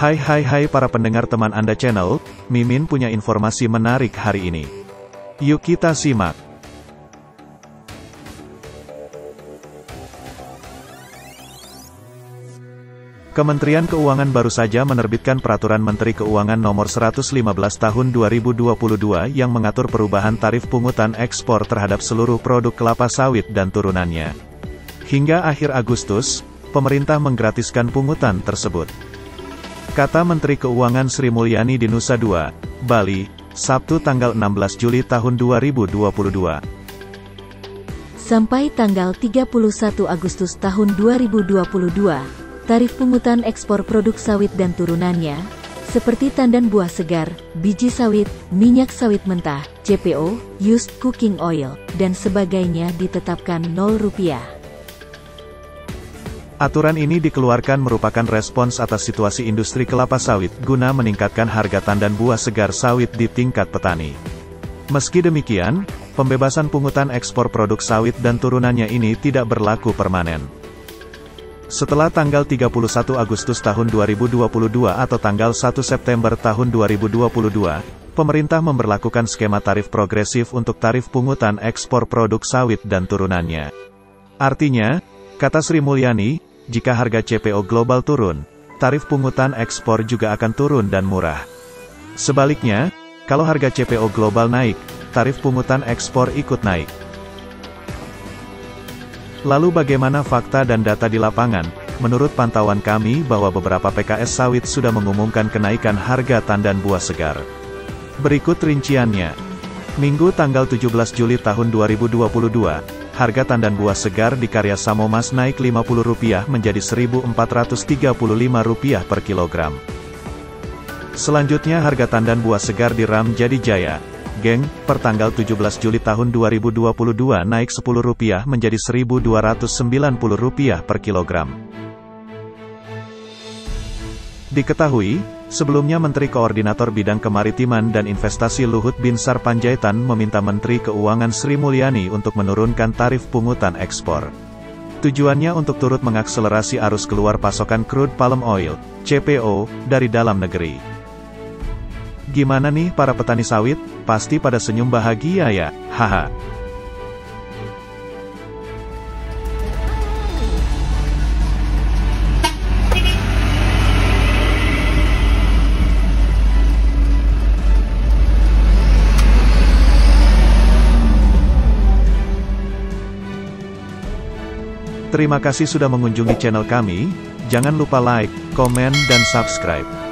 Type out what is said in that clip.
Hai hai hai para pendengar teman Anda channel, Mimin punya informasi menarik hari ini. Yuk kita simak. Kementerian Keuangan baru saja menerbitkan Peraturan Menteri Keuangan Nomor 115 Tahun 2022 yang mengatur perubahan tarif pungutan ekspor terhadap seluruh produk kelapa sawit dan turunannya. Hingga akhir Agustus, pemerintah menggratiskan pungutan tersebut. Kata Menteri Keuangan Sri Mulyani di Nusa Dua, Bali, Sabtu tanggal 16 Juli tahun 2022. Sampai tanggal 31 Agustus tahun 2022, tarif pungutan ekspor produk sawit dan turunannya, seperti tandan buah segar, biji sawit, minyak sawit mentah, CPO, used cooking oil, dan sebagainya ditetapkan 0 rupiah. Aturan ini dikeluarkan merupakan respons atas situasi industri kelapa sawit guna meningkatkan harga tandan buah segar sawit di tingkat petani. Meski demikian, pembebasan pungutan ekspor produk sawit dan turunannya ini tidak berlaku permanen. Setelah tanggal 31 Agustus tahun 2022 atau tanggal 1 September tahun 2022, pemerintah memberlakukan skema tarif progresif untuk tarif pungutan ekspor produk sawit dan turunannya. Artinya, kata Sri Mulyani, jika harga CPO global turun, tarif pungutan ekspor juga akan turun dan murah. Sebaliknya, kalau harga CPO global naik, tarif pungutan ekspor ikut naik. Lalu bagaimana fakta dan data di lapangan? Menurut pantauan kami bahwa beberapa PKS sawit sudah mengumumkan kenaikan harga tandan buah segar. Berikut rinciannya. Minggu tanggal 17 Juli tahun 2022, harga tandan buah segar di karya Samomas naik Rp50 menjadi Rp1.435 per kilogram. Selanjutnya harga tandan buah segar di Ram Jadi Jaya, Geng, per tanggal 17 Juli tahun 2022 naik Rp10 menjadi Rp1.290 per kilogram. Diketahui, Sebelumnya Menteri Koordinator Bidang Kemaritiman dan Investasi Luhut Binsar Panjaitan meminta Menteri Keuangan Sri Mulyani untuk menurunkan tarif pungutan ekspor. Tujuannya untuk turut mengakselerasi arus keluar pasokan crude palm oil, CPO, dari dalam negeri. Gimana nih para petani sawit? Pasti pada senyum bahagia ya, haha. Terima kasih sudah mengunjungi channel kami, jangan lupa like, komen dan subscribe.